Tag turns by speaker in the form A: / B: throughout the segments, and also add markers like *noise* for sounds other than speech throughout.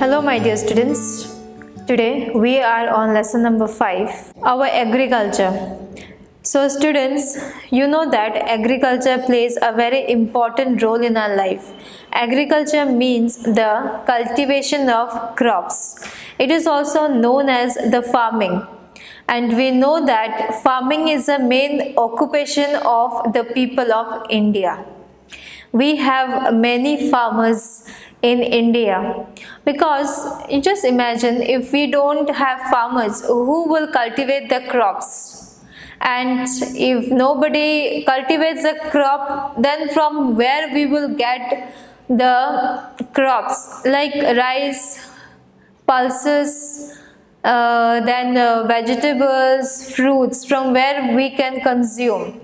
A: Hello, my dear students. Today we are on lesson number 5 our agriculture. So, students, you know that agriculture plays a very important role in our life. Agriculture means the cultivation of crops, it is also known as the farming. And we know that farming is the main occupation of the people of India we have many farmers in India. Because just imagine if we don't have farmers who will cultivate the crops? And if nobody cultivates the crop then from where we will get the crops? Like rice pulses uh, then uh, vegetables fruits from where we can consume.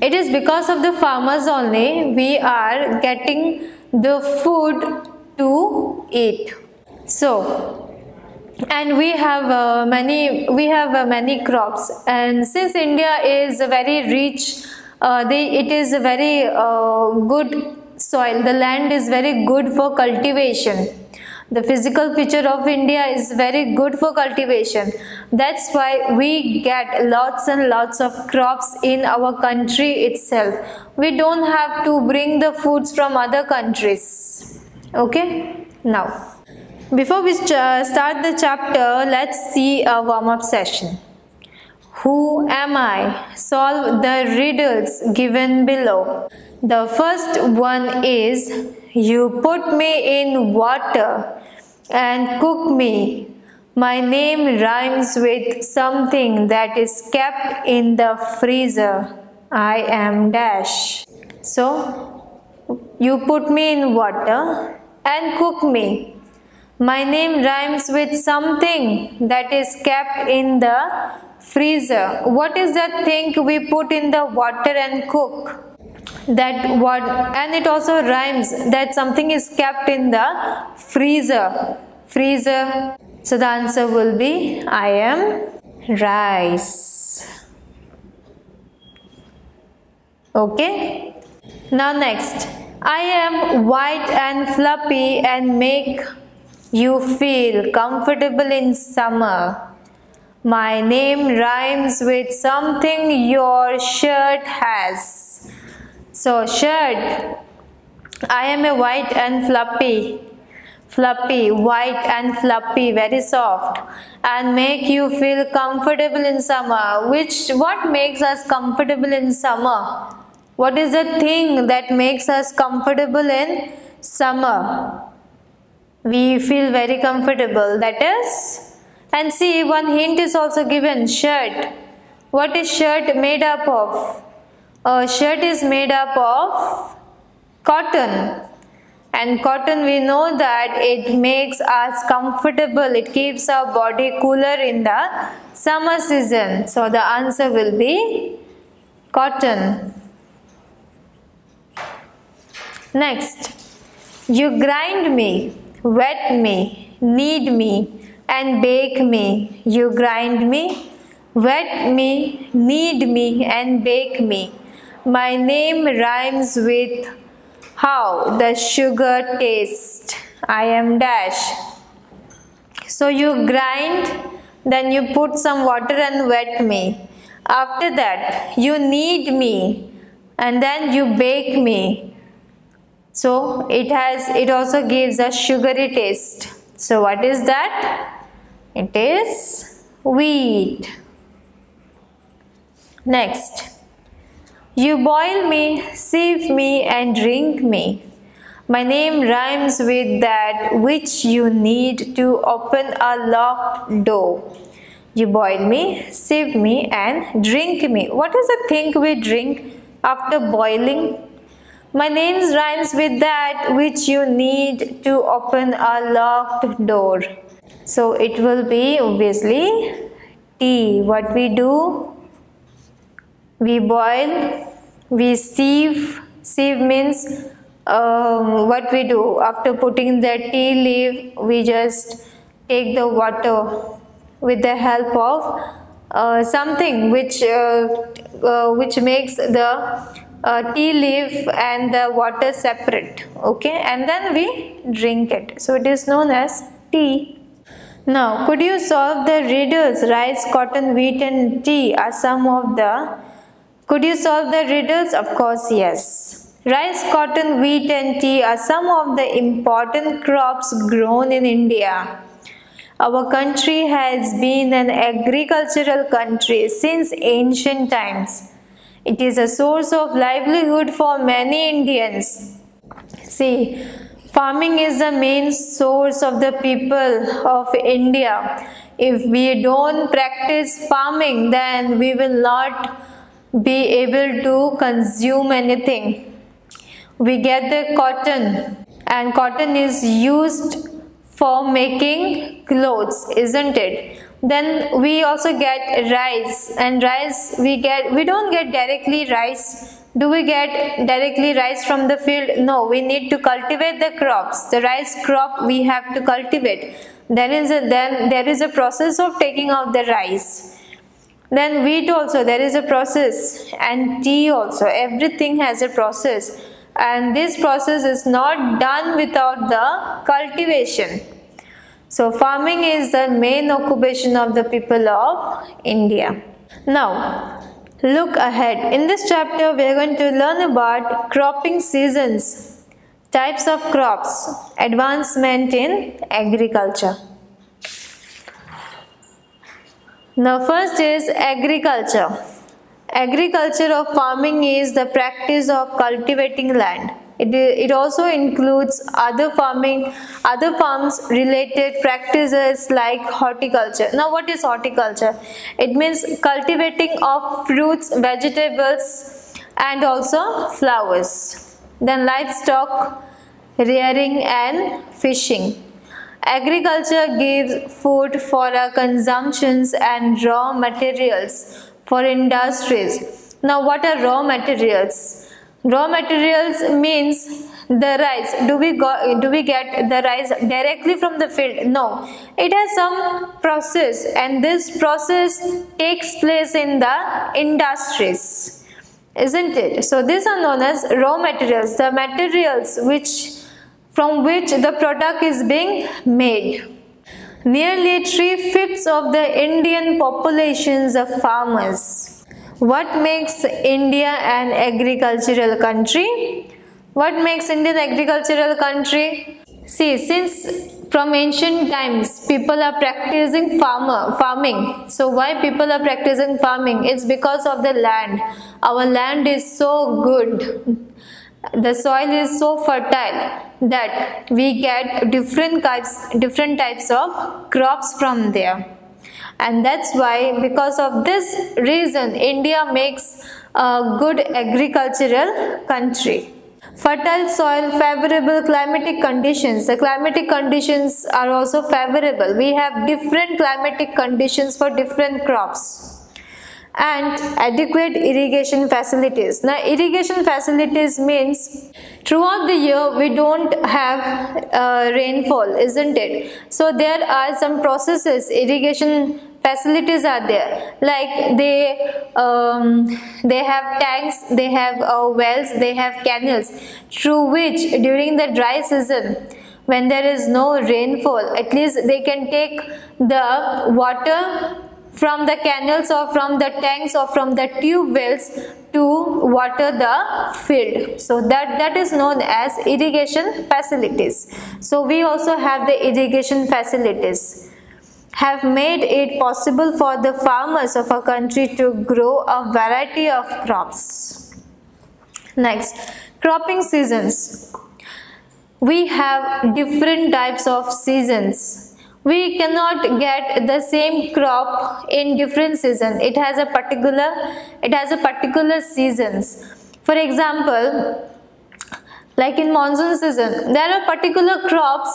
A: It is because of the farmers only we are getting the food to eat. So, and we have uh, many we have uh, many crops and since India is a very rich uh, they, it is a very uh, good soil the land is very good for cultivation the physical feature of India is very good for cultivation. That's why we get lots and lots of crops in our country itself. We don't have to bring the foods from other countries. Okay? Now, before we start the chapter, let's see a warm-up session. Who am I? Solve the riddles given below. The first one is you put me in water and cook me. My name rhymes with something that is kept in the freezer. I am dash. So, you put me in water and cook me. My name rhymes with something that is kept in the freezer. What is that thing we put in the water and cook? that what and it also rhymes that something is kept in the freezer freezer so the answer will be i am rice okay now next i am white and fluffy and make you feel comfortable in summer my name rhymes with something your shirt has so shirt. I am a white and fluffy. Fluffy, white and fluffy, very soft and make you feel comfortable in summer. Which, what makes us comfortable in summer? What is the thing that makes us comfortable in summer? We feel very comfortable, that is. And see, one hint is also given, shirt. What is shirt made up of? a shirt is made up of cotton and cotton we know that it makes us comfortable it keeps our body cooler in the summer season so the answer will be cotton next you grind me wet me knead me and bake me you grind me wet me knead me and bake me my name rhymes with how the sugar taste. I am dash. So you grind, then you put some water and wet me. After that, you knead me and then you bake me. So it has it also gives a sugary taste. So what is that? It is wheat. Next. You boil me, sieve me, and drink me. My name rhymes with that which you need to open a locked door. You boil me, sieve me, and drink me. What is the thing we drink after boiling? My name rhymes with that which you need to open a locked door. So it will be obviously tea. What we do? We boil, we sieve sieve means um, what we do after putting the tea leaf we just take the water with the help of uh, something which uh, uh, which makes the uh, tea leaf and the water separate okay and then we drink it so it is known as tea. Now, could you solve the riddles? Rice, cotton, wheat and tea are some of the... Could you solve the riddles? Of course, yes. Rice, cotton, wheat and tea are some of the important crops grown in India. Our country has been an agricultural country since ancient times. It is a source of livelihood for many Indians. See, farming is the main source of the people of India. If we don't practice farming, then we will not be able to consume anything. We get the cotton and cotton is used for making clothes isn't it then we also get rice. And rice we get we don't get directly rice. Do we get directly rice from the field? No we need to cultivate the crops. The rice crop we have to cultivate. Is a then there is a process of taking out the rice. Then wheat also there is a process. And tea also everything has a process. And this process is not done without the cultivation. So farming is the main occupation of the people of India. Now look ahead. In this chapter we are going to learn about cropping seasons, types of crops, advancement in agriculture. Now first is agriculture. Agriculture or farming is the practice of cultivating land. It, it also includes other farming, other farms related practices like horticulture. Now what is horticulture? It means cultivating of fruits, vegetables and also flowers. Then livestock, rearing and fishing. Agriculture gives food for our consumptions and raw materials for industries. Now what are raw materials? Raw materials means the rice. Do we go, do we get the rice directly from the field? No. It has some process and this process takes place in the industries. Isn't it? So these are known as raw materials. The materials which from which the product is being made. Nearly three-fifths of the Indian populations are farmers. What makes India an agricultural country? What makes India an agricultural country? See, since from ancient times people are practicing farmer farming. So why people are practicing farming? It's because of the land. Our land is so good. The soil is so fertile that we get different types different types of crops from there and that's why because of this reason india makes a good agricultural country. Fertile soil favorable climatic conditions. The climatic conditions are also favorable. We have different climatic conditions for different crops and adequate irrigation facilities. Now irrigation facilities means throughout the year we don't have uh, rainfall isn't it? So there are some processes irrigation facilities are there like they um, they have tanks they have uh, wells they have canals through which during the dry season when there is no rainfall at least they can take the water from the canals or from the tanks or from the tube wells to water the field. So that that is known as irrigation facilities. So we also have the irrigation facilities. Have made it possible for the farmers of a country to grow a variety of crops. Next cropping seasons. We have different types of seasons we cannot get the same crop in different season. It has a particular it has a particular seasons. For example like in monsoon season there are particular crops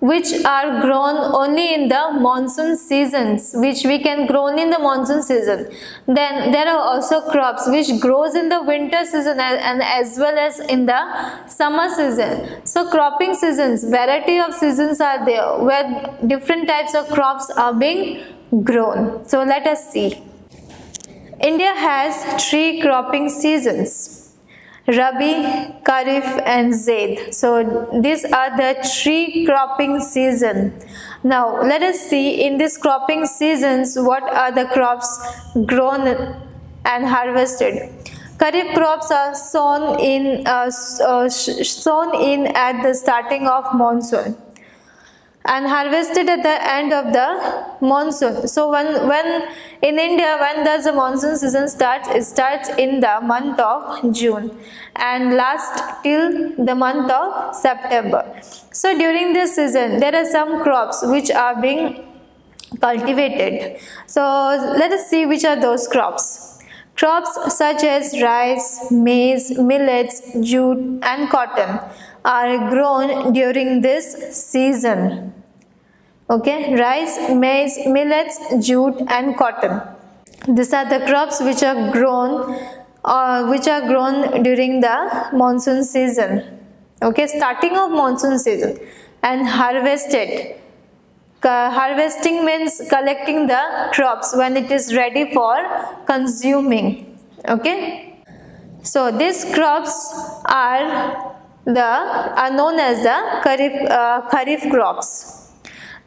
A: which are grown only in the monsoon seasons which we can grow in the monsoon season. Then there are also crops which grows in the winter season and as well as in the summer season. So cropping seasons variety of seasons are there where different types of crops are being grown. So let us see. India has three cropping seasons Rabi, Kharif and Zaid. So these are the three cropping season. Now let us see in this cropping seasons what are the crops grown and harvested. Kharif crops are sown in uh, uh, sown in at the starting of monsoon and harvested at the end of the monsoon. So when, when in India, when does the monsoon season starts? It starts in the month of June and lasts till the month of September. So during this season, there are some crops which are being cultivated. So let us see which are those crops. Crops such as rice, maize, millets, jute and cotton are grown during this season okay rice maize millets jute and cotton. These are the crops which are grown uh, which are grown during the monsoon season. Okay starting of monsoon season and harvested. Harvesting means collecting the crops when it is ready for consuming. Okay? So these crops are the are known as the kharif, uh, kharif crops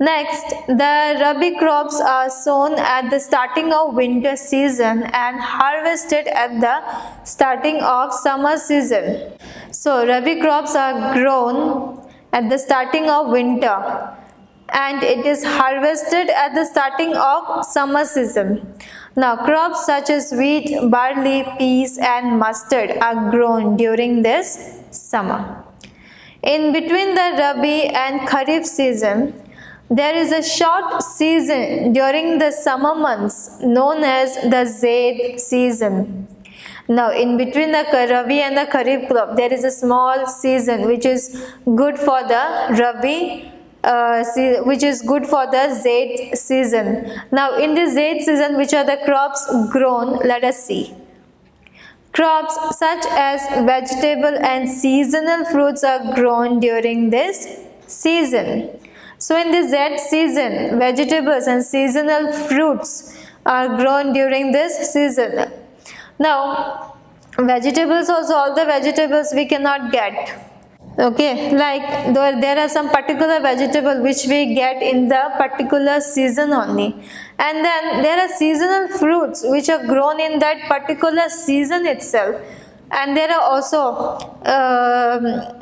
A: Next, the rabi crops are sown at the starting of winter season and harvested at the starting of summer season. So, rabi crops are grown at the starting of winter and it is harvested at the starting of summer season. Now, crops such as wheat, barley, peas and mustard are grown during this summer. In between the Rabi and Kharif season, there is a short season during the summer months known as the Zaid season. Now, in between the Rabi and the Kharif crop, there is a small season which is good for the Rabi, uh, which is good for the Zaid season. Now, in the Zaid season, which are the crops grown? Let us see. Crops such as vegetable and seasonal fruits are grown during this season. So in the Z season, vegetables and seasonal fruits are grown during this season. Now, vegetables also, all the vegetables we cannot get. Okay, like there are some particular vegetable which we get in the particular season only. And then there are seasonal fruits which are grown in that particular season itself. And there are also uh,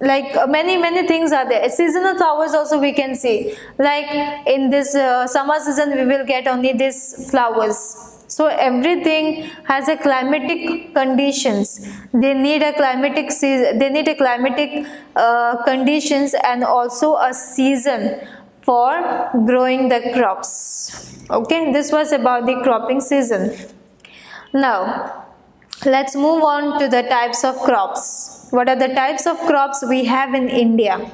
A: like uh, many many things are there. Seasonal flowers also we can see. Like in this uh, summer season we will get only these flowers. So everything has a climatic conditions. They need a climatic season they need a climatic uh, conditions and also a season for growing the crops. Okay this was about the cropping season. Now let's move on to the types of crops what are the types of crops we have in India?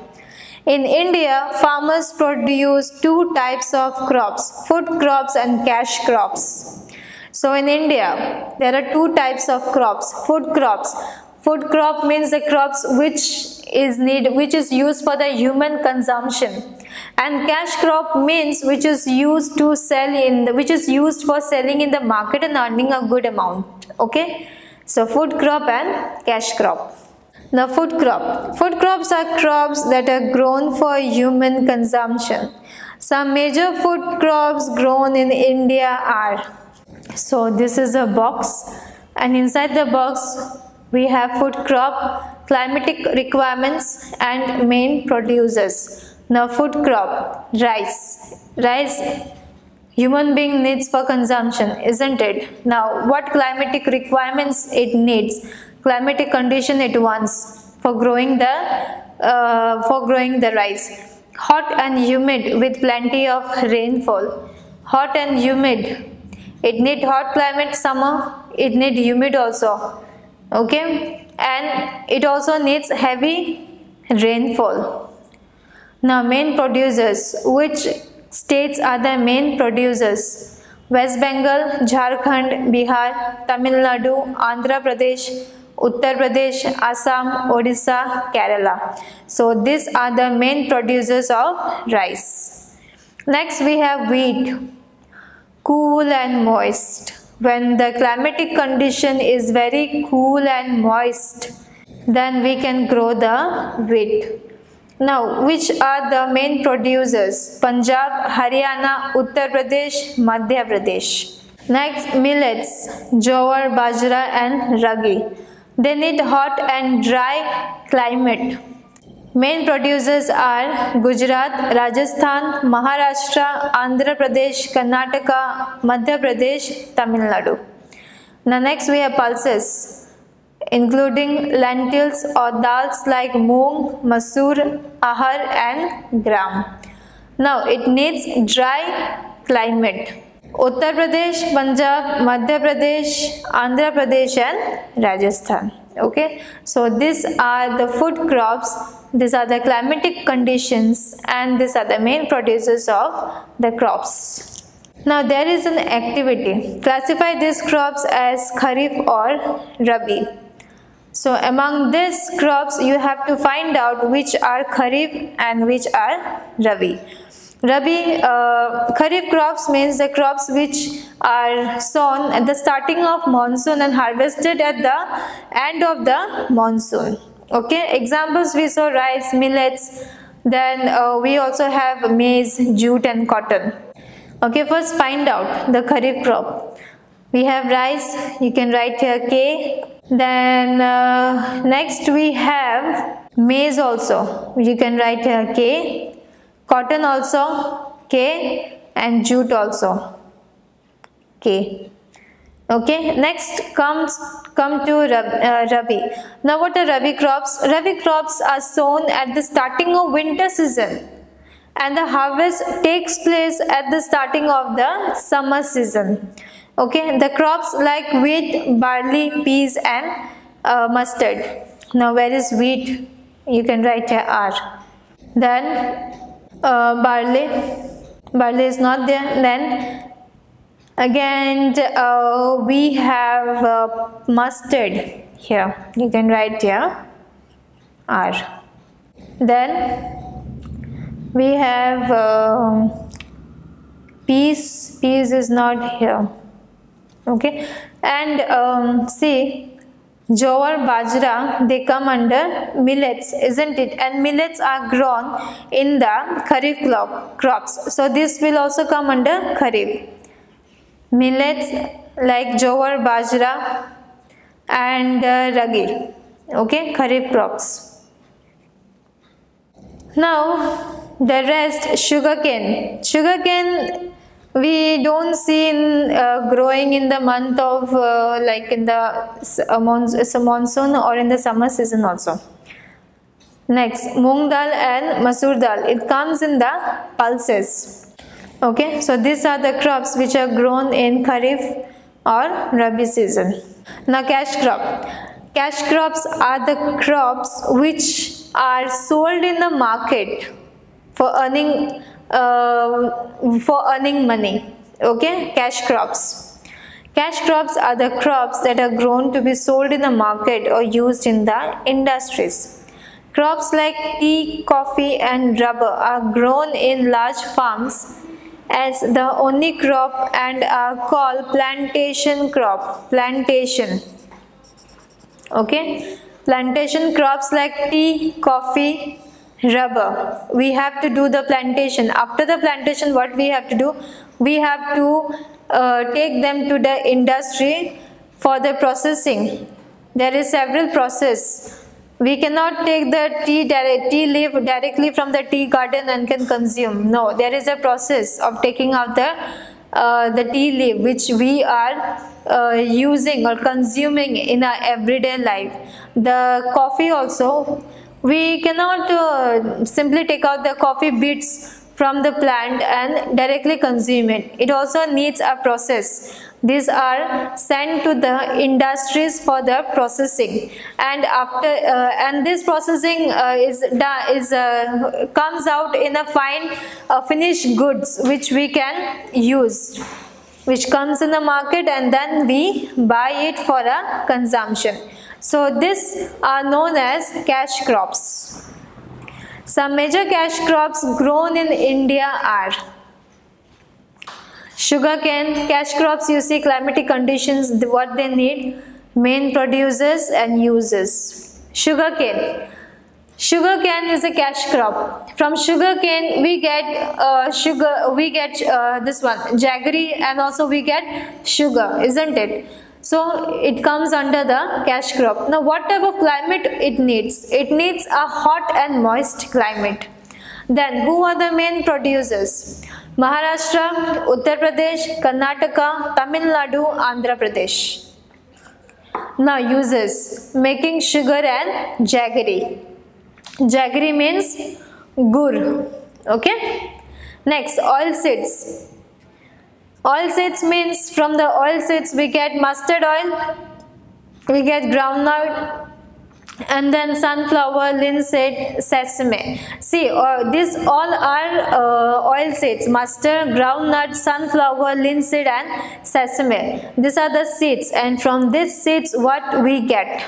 A: In India, farmers produce two types of crops, food crops and cash crops. So in India, there are two types of crops, food crops. Food crop means the crops which is need which is used for the human consumption and cash crop means which is used to sell in the, which is used for selling in the market and earning a good amount okay so food crop and cash crop now food crop. Food crops are crops that are grown for human consumption. Some major food crops grown in India are. So this is a box and inside the box we have food crop, climatic requirements and main producers. Now food crop, rice. Rice human being needs for consumption, isn't it? Now what climatic requirements it needs? climatic condition it wants for growing the uh, for growing the rice. Hot and humid with plenty of rainfall. Hot and humid. It need hot climate summer. It need humid also. Okay? And it also needs heavy rainfall now main producers which states are the main producers west bengal jharkhand bihar tamil nadu andhra pradesh Uttar Pradesh, Assam, Odisha, Kerala. So these are the main producers of rice. Next we have wheat, cool and moist. when the climatic condition is very cool and moist then we can grow the wheat now which are the main producers punjab haryana uttar pradesh madhya pradesh next millets jowar bajra and ragi they need hot and dry climate Main producers are Gujarat, Rajasthan, Maharashtra, Andhra Pradesh, Karnataka, Madhya Pradesh, Tamil Nadu. Now next we have pulses including lentils or dals like moong, masoor, arhar and gram. Now it needs dry climate. Uttar Pradesh, Punjab, Madhya Pradesh, Andhra Pradesh and Rajasthan. Okay? So these are the food crops. These are the climatic conditions and these are the main producers of the crops. Now there is an activity. Classify these crops as kharif or rabi so among these crops you have to find out which are kharif and which are rabi Rabi, uh, Kharif crops means the crops which are sown at the starting of monsoon and harvested at the end of the monsoon. Okay, examples we saw rice, millets, then uh, we also have maize, jute and cotton. Okay, first find out the Kharif crop. We have rice, you can write here K. Then uh, next we have maize also, you can write here K. Cotton also K and jute also K. Okay next comes come to uh, rabi. Now what are rabi crops? Rabi crops are sown at the starting of winter season and the harvest takes place at the starting of the summer season okay the crops like wheat barley peas and uh, mustard. Now where is wheat? You can write here r. Then uh, barley. Barley is not there. Then again uh, we have uh, mustard here. You can write here r. Then we have uh, peas. Peas is not here okay and um, see Jowar, bajra, they come under millets, isn't it? And millets are grown in the kharif crop, crops. So this will also come under kharif. Millets like jowar, bajra and uh, ragi. Okay, kharif crops. Now the rest sugarcane. Sugarcane we don't see in, uh, growing in the month of uh, like in the uh, monsoon or in the summer season also. Next moong dal and masoor dal. It comes in the pulses. Okay so these are the crops which are grown in kharif or rabi season. Now cash crop. Cash crops are the crops which are sold in the market for earning uh, for earning money okay? Cash crops. Cash crops are the crops that are grown to be sold in the market or used in the industries. Crops like tea coffee and rubber are grown in large farms as the only crop and are called plantation crop plantation. Okay? Plantation crops like tea coffee rubber. We have to do the plantation. After the plantation what we have to do? We have to uh, take them to the industry for the processing. There is several process. We cannot take the tea, tea leaf directly from the tea garden and can consume. No there is a process of taking out the uh, the tea leaf which we are uh, using or consuming in our everyday life. The coffee also we cannot uh, simply take out the coffee beets from the plant and directly consume it. It also needs a process. These are sent to the industries for the processing, and after uh, and this processing uh, is is uh, comes out in a fine uh, finished goods which we can use which comes in the market and then we buy it for a consumption. So these are known as cash crops. Some major cash crops grown in India are Sugarcane, cash crops, you see climatic conditions, what they need, main producers and uses. Sugarcane. Sugarcane is a cash crop. From sugarcane we get uh, sugar, we get uh, this one, jaggery and also we get sugar, isn't it? So it comes under the cash crop. Now what type of climate it needs? It needs a hot and moist climate. Then who are the main producers? Maharashtra, Uttar Pradesh, Karnataka, Tamil Nadu, Andhra Pradesh. Now uses making sugar and jaggery. Jaggery means gur. Okay. Next oil seeds. Oil seeds means from the oil seeds we get mustard oil, we get groundnut, and then sunflower, linseed, sesame. See, uh, these all are uh, oil seeds, mustard, groundnut, sunflower, linseed and sesame. These are the seeds and from these seeds what we get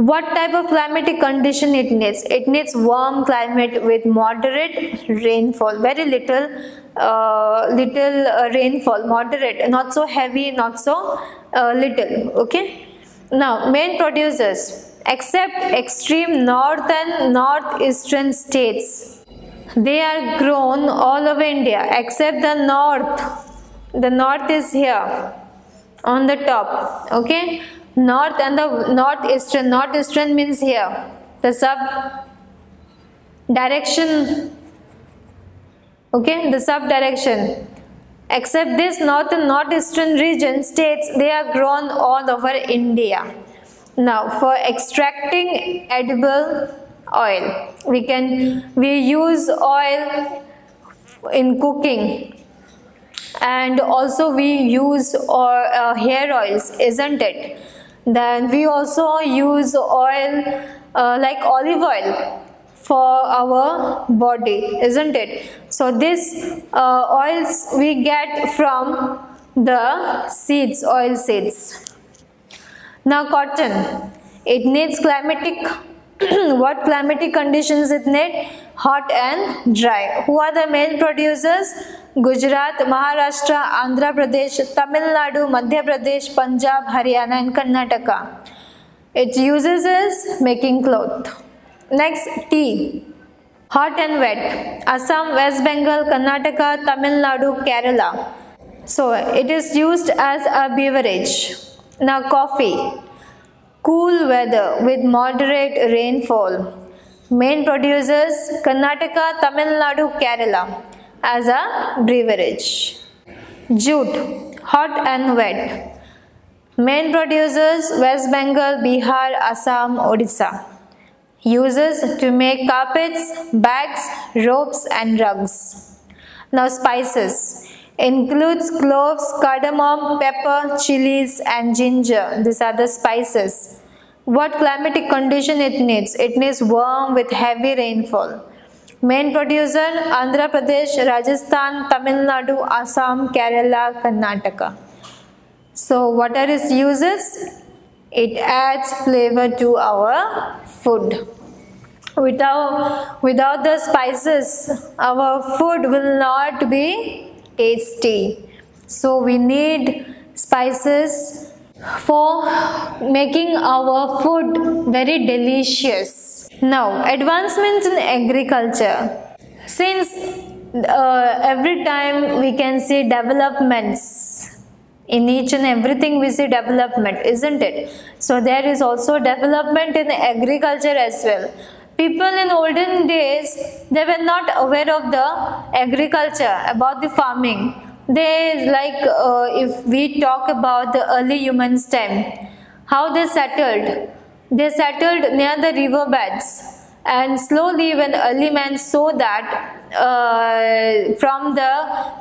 A: what type of climatic condition it needs? It needs warm climate with moderate rainfall. Very little uh, little uh, rainfall. Moderate. Not so heavy not so uh, little. Okay? Now main producers except extreme north and northeastern states they are grown all over india except the north. The north is here on the top. Okay north and the northeastern northeastern means here. The sub direction okay the sub direction. Except this north and northeastern region states they are grown all over india. Now for extracting edible oil we can we use oil in cooking. And also we use or uh, hair oils isn't it then we also use oil uh, like olive oil for our body isn't it? So this uh, oils we get from the seeds oil seeds. Now cotton. It needs climatic *clears throat* what climatic conditions it need hot and dry who are the main producers Gujarat, Maharashtra, Andhra Pradesh, Tamil Nadu, Madhya Pradesh, Punjab, Haryana and Karnataka. Its uses is making cloth. Next, tea. Hot and wet. Assam, West Bengal, Karnataka, Tamil Nadu, Kerala. So, it is used as a beverage. Now, coffee. Cool weather with moderate rainfall. Main producers Karnataka, Tamil Nadu, Kerala as a beverage. Jute, hot and wet. Main producers West Bengal, Bihar, Assam, Odisha. Uses to make carpets, bags, ropes and rugs. Now spices includes cloves, cardamom, pepper, chilies and ginger. These are the spices. What climatic condition it needs? It needs warm with heavy rainfall. Main producer Andhra Pradesh, Rajasthan, Tamil Nadu, Assam, Kerala, Karnataka. So what are its uses? It adds flavor to our food. Without, without the spices, our food will not be tasty. So we need spices for making our food very delicious. Now, advancements in agriculture. Since uh, every time we can see developments in each and everything we see development isn't it so there is also development in agriculture as well people in olden days they were not aware of the agriculture about the farming they like uh, if we talk about the early humans time how they settled. They settled near the river beds. And slowly when early man saw that uh, from the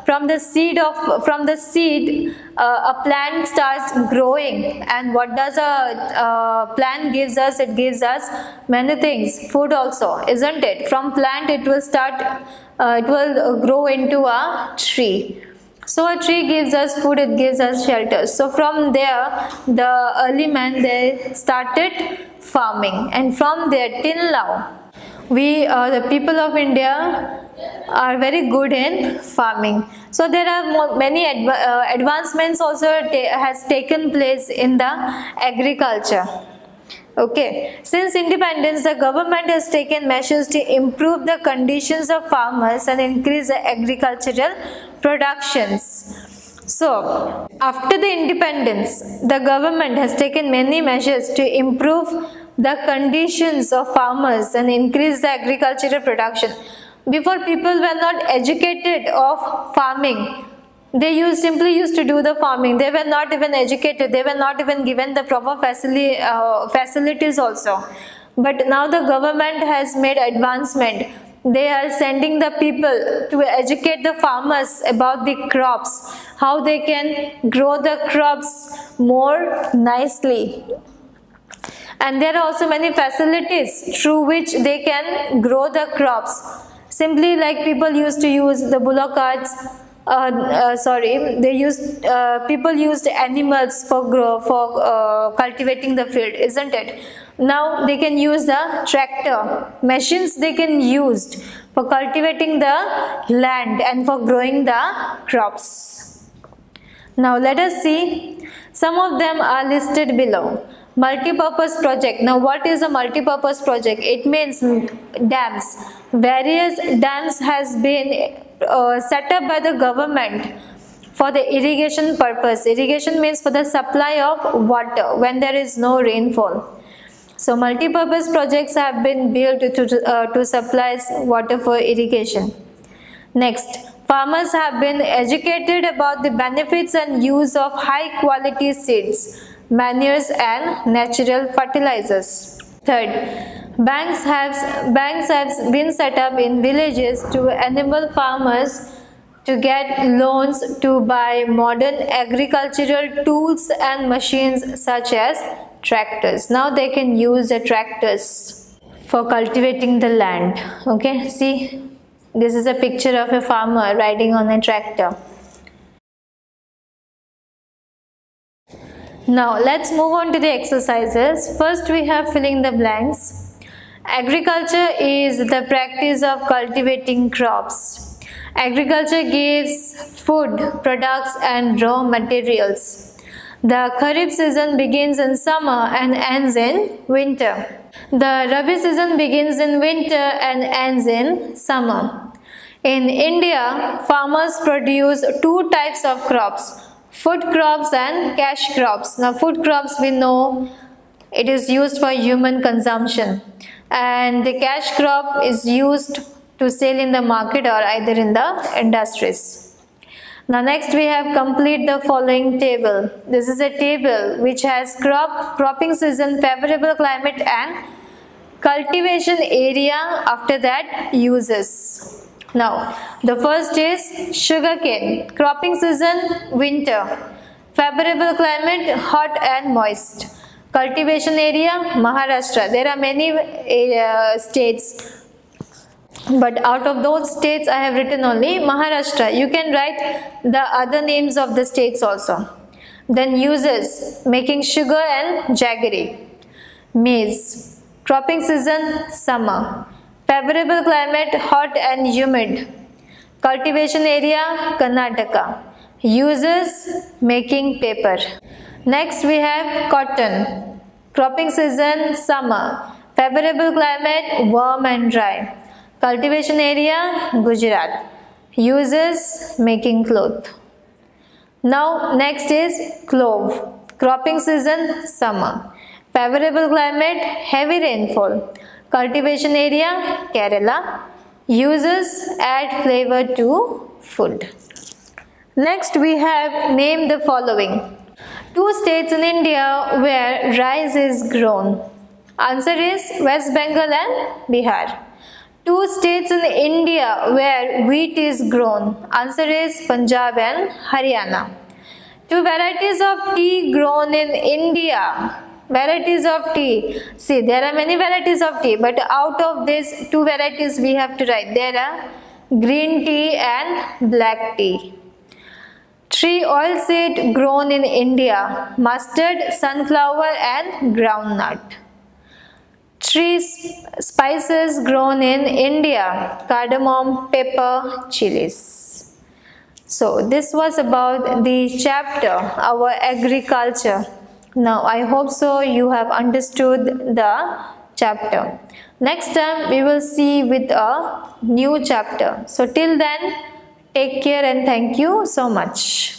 A: from the seed of from the seed uh, a plant starts growing. And what does a plant gives us? It gives us many things. Food also isn't it? From plant it will start uh, it will grow into a tree so a tree gives us food, it gives us shelter. So from there, the early man they started farming and from there till now, we uh, the people of India are very good in farming. So there are many adv uh, advancements also ta has taken place in the agriculture. Okay, since independence, the government has taken measures to improve the conditions of farmers and increase the agricultural productions. So, after the independence, the government has taken many measures to improve the conditions of farmers and increase the agricultural production. Before people were not educated of farming, they used simply used to do the farming. They were not even educated. They were not even given the proper facility, uh, facilities also. But now the government has made advancement they are sending the people to educate the farmers about the crops how they can grow the crops more nicely and there are also many facilities through which they can grow the crops simply like people used to use the bullock carts sorry they used uh, people used animals for grow for uh, cultivating the field isn't it? Now they can use the tractor. Machines they can use for cultivating the land and for growing the crops. Now let us see. Some of them are listed below. Multi-purpose project. Now what is a multi-purpose project? It means dams. Various dams has been uh, set up by the government for the irrigation purpose irrigation means for the supply of water when there is no rainfall so multi-purpose projects have been built to, uh, to supply water for irrigation. Next, farmers have been educated about the benefits and use of high quality seeds, manures and natural fertilizers. Third, banks have, banks have been set up in villages to enable farmers to get loans to buy modern agricultural tools and machines such as tractors. Now they can use the tractors for cultivating the land. Okay see this is a picture of a farmer riding on a tractor. Now let's move on to the exercises. First we have filling the blanks agriculture is the practice of cultivating crops agriculture gives food products and raw materials the Kharif season begins in summer and ends in winter. The Rabi season begins in winter and ends in summer. In India, farmers produce two types of crops, food crops and cash crops. Now food crops we know it is used for human consumption and the cash crop is used to sell in the market or either in the industries. Now next we have complete the following table. This is a table which has crop, cropping season, favorable climate and cultivation area after that uses. Now the first is sugarcane. Cropping season winter. Favorable climate hot and moist. Cultivation area Maharashtra. There are many uh, states but out of those states I have written only Maharashtra. You can write the other names of the states also. Then uses making sugar and jaggery. Maize. Cropping season summer. Favorable climate hot and humid. Cultivation area Karnataka. Uses making paper. Next we have cotton. Cropping season summer. Favorable climate warm and dry. Cultivation area Gujarat. Uses making cloth. Now next is clove. Cropping season summer. Favorable climate heavy rainfall. Cultivation area Kerala. Uses add flavor to food. Next we have name the following. Two states in India where rice is grown. Answer is West Bengal and Bihar. Two states in India where wheat is grown. Answer is Punjab and Haryana. Two varieties of tea grown in India. Varieties of tea. See, there are many varieties of tea, but out of these two varieties we have to write. There are green tea and black tea. Three oilseed grown in India. Mustard, sunflower and groundnut. Three spices grown in India cardamom, pepper, chilies. So, this was about the chapter our agriculture. Now, I hope so you have understood the chapter. Next time we will see with a new chapter. So, till then, take care and thank you so much.